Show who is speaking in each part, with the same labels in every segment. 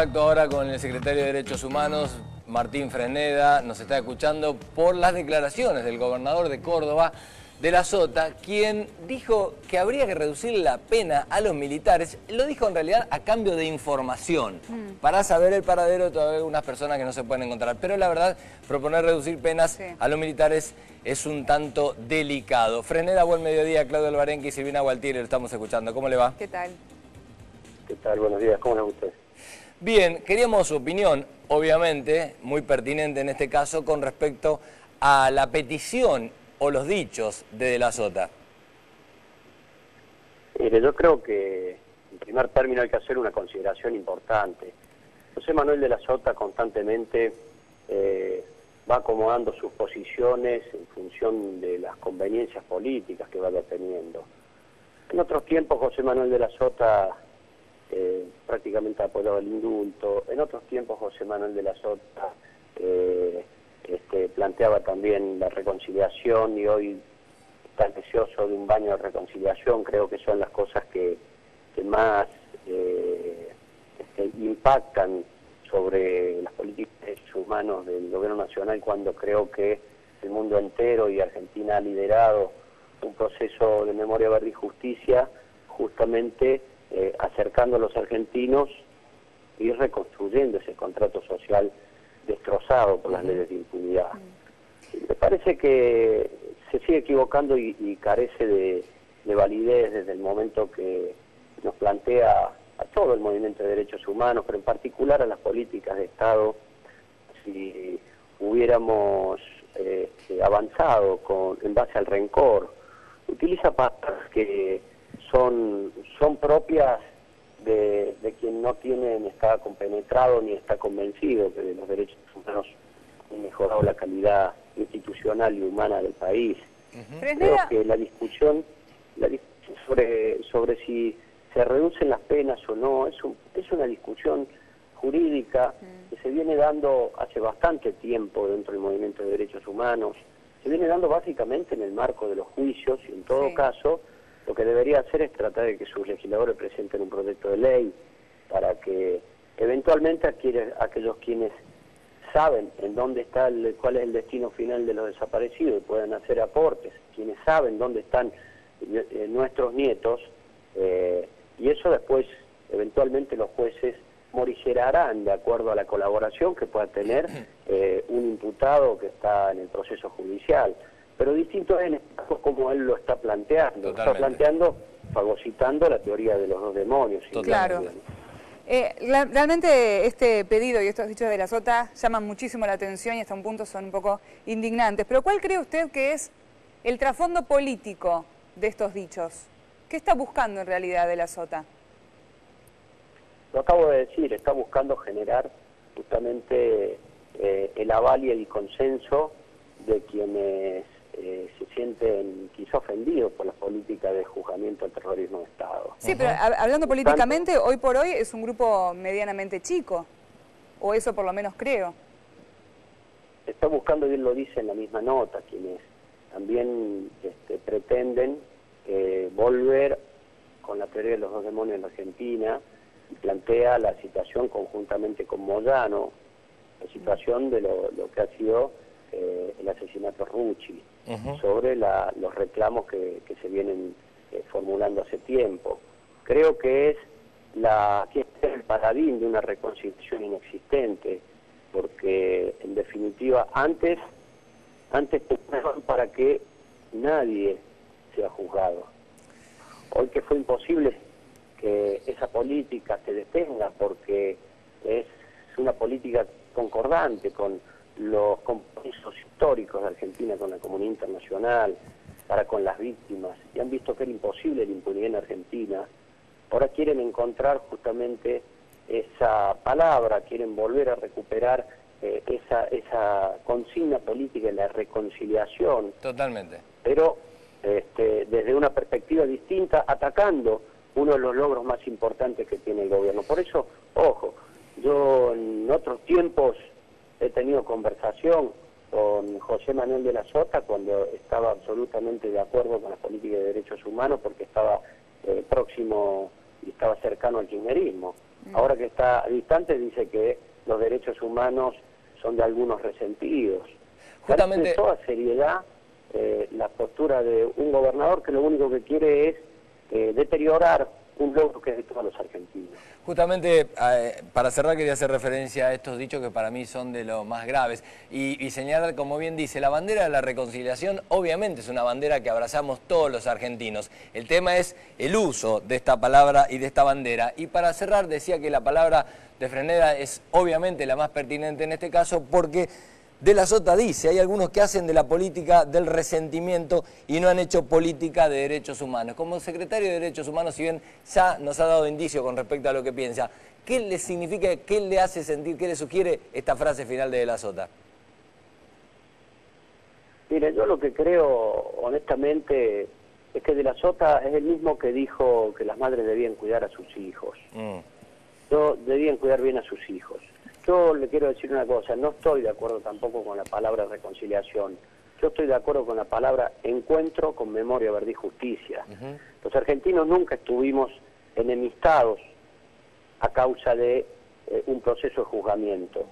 Speaker 1: Contacto ahora con el secretario de Derechos Humanos, Martín Freneda, nos está escuchando por las declaraciones del gobernador de Córdoba, de la Sota, quien dijo que habría que reducir la pena a los militares, lo dijo en realidad a cambio de información, mm. para saber el paradero de algunas personas que no se pueden encontrar. Pero la verdad, proponer reducir penas a los militares es un tanto delicado. Freneda, buen mediodía, Claudio Alvarenque y Silvina Gualtieri, lo estamos escuchando. ¿Cómo le va?
Speaker 2: ¿Qué tal?
Speaker 3: ¿Qué tal? Buenos días, ¿cómo le usted?
Speaker 1: Bien, queríamos su opinión, obviamente, muy pertinente en este caso, con respecto a la petición o los dichos de De la Sota.
Speaker 3: Mire, yo creo que en primer término hay que hacer una consideración importante. José Manuel de la Sota constantemente eh, va acomodando sus posiciones en función de las conveniencias políticas que vaya teniendo. En otros tiempos José Manuel de la Sota eh, prácticamente apoyaba el indulto. En otros tiempos José Manuel de la Sota eh, este, planteaba también la reconciliación y hoy está deseoso de un baño de reconciliación. Creo que son las cosas que, más eh, este, impactan sobre las políticas humanos del gobierno nacional cuando creo que el mundo entero y Argentina ha liderado un proceso de memoria, verdad y justicia justamente eh, acercando a los argentinos y reconstruyendo ese contrato social destrozado por las leyes de impunidad. Me parece que se sigue equivocando y, carece de, validez desde el momento que nos plantea a todo el movimiento de derechos humanos, pero en particular a las políticas de Estado, si hubiéramos eh, avanzado con, en base al rencor. Utiliza palabras que son, son propias de, quien no tiene ni está compenetrado ni está convencido que los derechos humanos han mejorado la calidad institucional y humana del país. Creo que la discusión, la sobre, sobre si se reducen las penas o no es, es una discusión jurídica que se viene dando hace bastante tiempo dentro del movimiento de derechos humanos, se viene dando básicamente en el marco de los juicios y en todo caso lo que debería hacer es tratar de que sus legisladores presenten un proyecto de ley para que eventualmente aquellos quienes saben en dónde está el, cuál es el destino final de los desaparecidos y puedan hacer aportes, quienes saben dónde están eh, nuestros nietos, eh, y eso después eventualmente los jueces morigerarán de acuerdo a la colaboración que pueda tener eh, un imputado que está en el proceso judicial pero distinto es en como él lo está planteando. Está planteando, fagocitando la teoría de los dos demonios.
Speaker 2: Claro. Eh, realmente este pedido y estos dichos de la Sota llaman muchísimo la atención y hasta un punto son un poco indignantes. Pero ¿cuál cree usted que es el trasfondo político de estos dichos? ¿Qué está buscando en realidad de la Sota?
Speaker 3: Lo acabo de decir, está buscando generar justamente eh, el aval y el consenso de quienes eh, se sienten quizá ofendidos por las políticas de juzgamiento al terrorismo de Estado.
Speaker 2: Sí, pero hablando políticamente, hoy por hoy es un grupo medianamente chico, o eso por lo menos creo.
Speaker 3: Está buscando, bien lo dice en la misma nota, quienes también este, pretenden eh, volver con la teoría de los dos demonios en la Argentina y plantea la situación conjuntamente con Moyano, la situación de lo, lo que ha sido asesinato Rucci, sobre los reclamos que, se vienen eh, formulando hace tiempo. Creo que es la que es el paradigma de una reconciliación inexistente, porque en definitiva antes antes para que nadie sea juzgado. Hoy que fue imposible que esa política se detenga porque es una política concordante con los compromisos históricos de Argentina con la comunidad internacional, para con las víctimas, y han visto que era imposible la impunidad en Argentina, ahora quieren encontrar justamente esa palabra, quieren volver a recuperar eh, esa, esa consigna política de la reconciliación.
Speaker 1: Totalmente.
Speaker 3: Pero este, desde una perspectiva distinta, atacando uno de los logros más importantes que tiene el gobierno. Por eso, ojo, yo en otros tiempos he tenido conversación con José Manuel de la Sota cuando estaba absolutamente de acuerdo con las políticas de derechos humanos porque estaba eh, próximo y estaba cercano al kirchnerismo. Mm. Ahora que está distante dice que los derechos humanos son de algunos resentidos. Justamente... toda seriedad eh, la postura de un gobernador que lo único que quiere es eh, deteriorar un logro que es de todos los argentinos.
Speaker 1: Justamente, eh, para cerrar, quería hacer referencia a estos dichos que para mí son de los más graves y, señalar, como bien dice, la bandera de la reconciliación obviamente es una bandera que abrazamos todos los argentinos. El tema es el uso de esta palabra y de esta bandera. Y para cerrar, decía que la palabra de Freneda es obviamente la más pertinente en este caso porque de la Sota dice, hay algunos que hacen de la política del resentimiento y no han hecho política de derechos humanos. Como secretario de Derechos Humanos, si bien ya nos ha dado indicio con respecto a lo que piensa, ¿qué le significa, qué le hace sentir, qué le sugiere esta frase final de De la Sota?
Speaker 3: Mire, yo lo que creo, honestamente, es que De la Sota es el mismo que dijo que las madres debían cuidar a sus hijos. Mm. Yo, debían cuidar bien a sus hijos. Yo le quiero decir una cosa, no estoy de acuerdo tampoco con la palabra reconciliación. Yo estoy de acuerdo con la palabra encuentro con memoria, verdad y justicia. Los argentinos nunca estuvimos enemistados a causa de eh, un proceso de juzgamiento.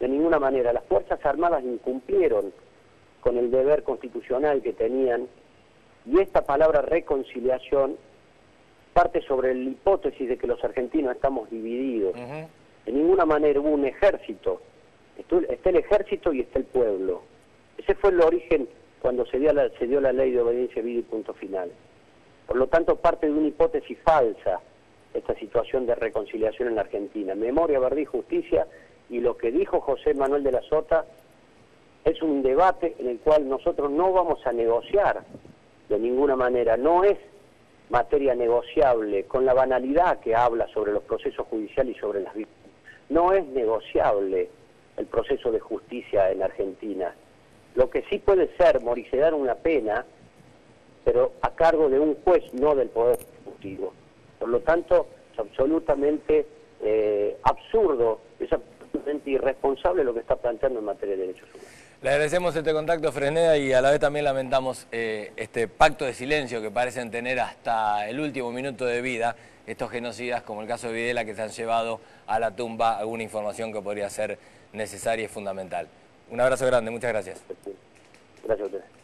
Speaker 3: De ninguna manera. Las Fuerzas Armadas incumplieron con el deber constitucional que tenían y esta palabra reconciliación parte sobre la hipótesis de que los argentinos estamos divididos. De ninguna manera hubo un ejército. Está el ejército y está el pueblo. Ese fue el origen cuando se dio la, se dio la ley de obediencia civil y punto final. Por lo tanto, parte de una hipótesis falsa esta situación de reconciliación en la Argentina. Memoria, verdad y justicia, y lo que dijo José Manuel de la Sota es un debate en el cual nosotros no vamos a negociar de ninguna manera. No es materia negociable con la banalidad que habla sobre los procesos judiciales y sobre las víctimas. No es negociable el proceso de justicia en Argentina. Lo que sí puede ser moricerar una pena, pero a cargo de un juez, no del Poder Ejecutivo. Por lo tanto, es absolutamente eh, absurdo, es absolutamente irresponsable lo que está planteando en materia de derechos humanos.
Speaker 1: Le agradecemos este contacto, Freneda, y a la vez también lamentamos eh, este pacto de silencio que parecen tener hasta el último minuto de vida estos genocidas, como el caso de Videla, que se han llevado a la tumba alguna información que podría ser necesaria y fundamental. Un abrazo grande, muchas gracias.
Speaker 3: Gracias a ustedes.